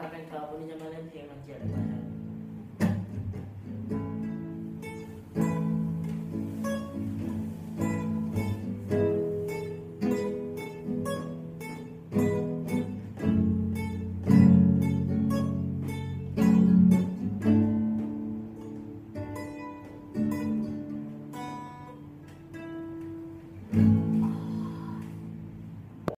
haven't uh, Unijamalan here on Jedi.